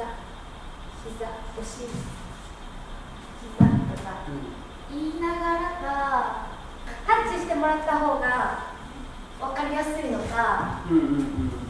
お尻膝とか。言いながらがタッチしてもらった方が分かりやすいのか。うんうんうん